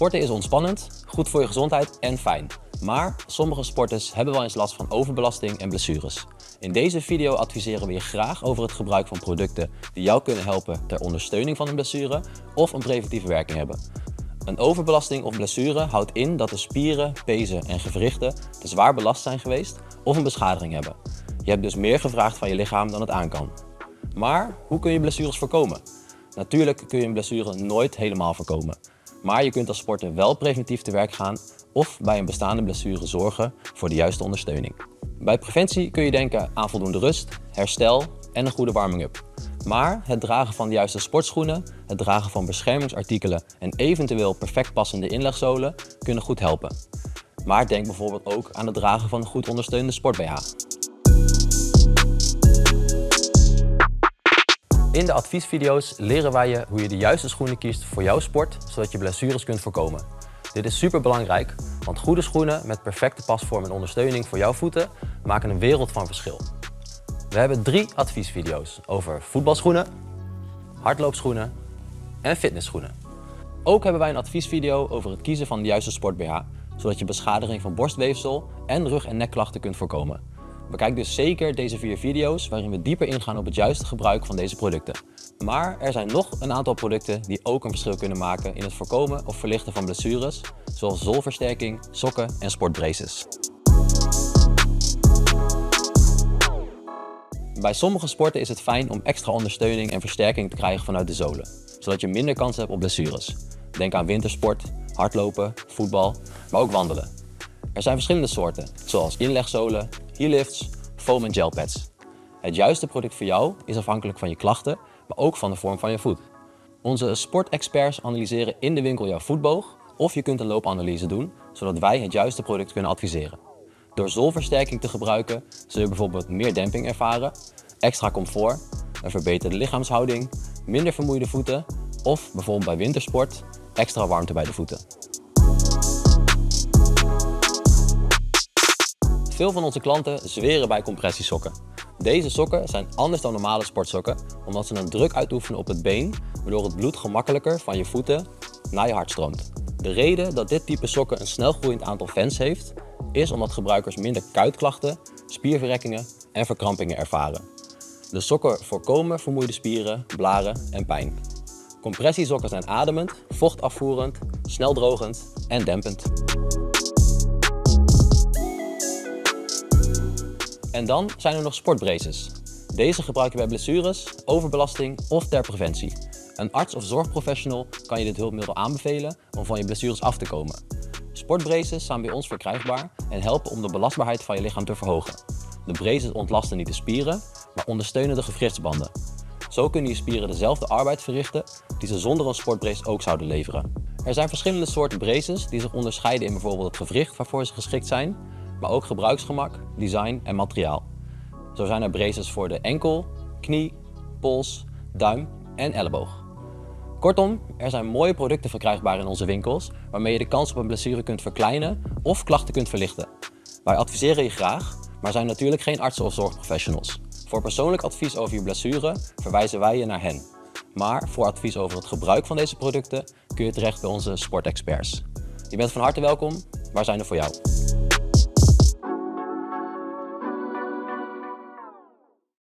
Sporten is ontspannend, goed voor je gezondheid en fijn. Maar sommige sporters hebben wel eens last van overbelasting en blessures. In deze video adviseren we je graag over het gebruik van producten die jou kunnen helpen ter ondersteuning van een blessure of een preventieve werking hebben. Een overbelasting of blessure houdt in dat de spieren, pezen en gewrichten te zwaar belast zijn geweest of een beschadiging hebben. Je hebt dus meer gevraagd van je lichaam dan het aan kan. Maar hoe kun je blessures voorkomen? Natuurlijk kun je een blessure nooit helemaal voorkomen. Maar je kunt als sporter wel preventief te werk gaan of bij een bestaande blessure zorgen voor de juiste ondersteuning. Bij preventie kun je denken aan voldoende rust, herstel en een goede warming-up. Maar het dragen van de juiste sportschoenen, het dragen van beschermingsartikelen en eventueel perfect passende inlegzolen kunnen goed helpen. Maar denk bijvoorbeeld ook aan het dragen van een goed ondersteunende sport-BH. In de adviesvideo's leren wij je hoe je de juiste schoenen kiest voor jouw sport, zodat je blessures kunt voorkomen. Dit is super belangrijk, want goede schoenen met perfecte pasvorm en ondersteuning voor jouw voeten maken een wereld van verschil. We hebben drie adviesvideo's over voetbalschoenen, hardloopschoenen en fitnessschoenen. Ook hebben wij een adviesvideo over het kiezen van de juiste sport-BH, zodat je beschadiging van borstweefsel en rug- en nekklachten kunt voorkomen. Bekijk dus zeker deze vier video's waarin we dieper ingaan op het juiste gebruik van deze producten. Maar er zijn nog een aantal producten die ook een verschil kunnen maken in het voorkomen of verlichten van blessures, zoals zolversterking, sokken en sportbraces. Bij sommige sporten is het fijn om extra ondersteuning en versterking te krijgen vanuit de zolen, zodat je minder kans hebt op blessures. Denk aan wintersport, hardlopen, voetbal, maar ook wandelen. Er zijn verschillende soorten, zoals inlegzolen, heellifts, foam en gelpads. Het juiste product voor jou is afhankelijk van je klachten, maar ook van de vorm van je voet. Onze sportexperts analyseren in de winkel jouw voetboog of je kunt een loopanalyse doen, zodat wij het juiste product kunnen adviseren. Door zolversterking te gebruiken zul je bijvoorbeeld meer demping ervaren, extra comfort, een verbeterde lichaamshouding, minder vermoeide voeten of bijvoorbeeld bij wintersport extra warmte bij de voeten. Veel van onze klanten zweren bij compressiesokken. Deze sokken zijn anders dan normale sportsokken omdat ze een druk uitoefenen op het been, waardoor het bloed gemakkelijker van je voeten naar je hart stroomt. De reden dat dit type sokken een snel groeiend aantal fans heeft, is omdat gebruikers minder kuitklachten, spierverrekkingen en verkrampingen ervaren. De sokken voorkomen vermoeide spieren, blaren en pijn. Compressiesokken zijn ademend, vochtafvoerend, snel drogend en dempend. En dan zijn er nog sportbraces. Deze gebruik je bij blessures, overbelasting of ter preventie. Een arts of zorgprofessional kan je dit hulpmiddel aanbevelen om van je blessures af te komen. Sportbraces zijn bij ons verkrijgbaar en helpen om de belastbaarheid van je lichaam te verhogen. De braces ontlasten niet de spieren, maar ondersteunen de gewrichtsbanden. Zo kunnen je spieren dezelfde arbeid verrichten die ze zonder een sportbrace ook zouden leveren. Er zijn verschillende soorten braces die zich onderscheiden in bijvoorbeeld het gewricht waarvoor ze geschikt zijn, maar ook gebruiksgemak, design en materiaal. Zo zijn er braces voor de enkel, knie, pols, duim en elleboog. Kortom, er zijn mooie producten verkrijgbaar in onze winkels waarmee je de kans op een blessure kunt verkleinen of klachten kunt verlichten. Wij adviseren je graag, maar zijn natuurlijk geen artsen of zorgprofessionals. Voor persoonlijk advies over je blessure verwijzen wij je naar hen. Maar voor advies over het gebruik van deze producten kun je terecht bij onze sportexperts. Je bent van harte welkom, wij zijn er voor jou.